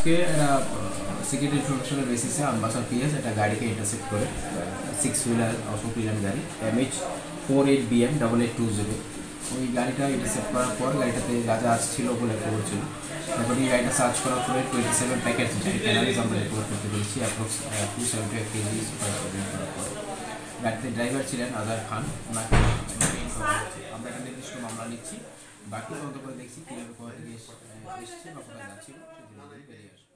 আজকে সিক্রেট ইনফরমেশনের বেসিসে আমবাসার পিএস, একটা গাড়িকে ইন্টারসেপ্ট করে সিক্স হুইলার অশোক রিলান গাড়ি MH four eight BM double eight two zero ওই গাড়িটা ইন্টারসেপ্ট করার পর গাড়িটাতে যা ছিল বলে খবর ছিল। এই গাড়িটা সার্চ করার পরে টোয়েন্টি সেভেন প্যাকেট ক্যানারিজ আমরা রিকভার করতে পেরেছি approx two seventy five KG পর। গাড়িতে ড্রাইভার ছিলেন আজার খান, ওনাকে। আমরা একটা নির্দিষ্ট মামলা নিচ্ছি। বাকি তদন্ত করে দেখছি কীভাবে কোথা থেকে এসছে বা কোথায় যাচ্ছিল সেদিন বেরিয়ে আসব।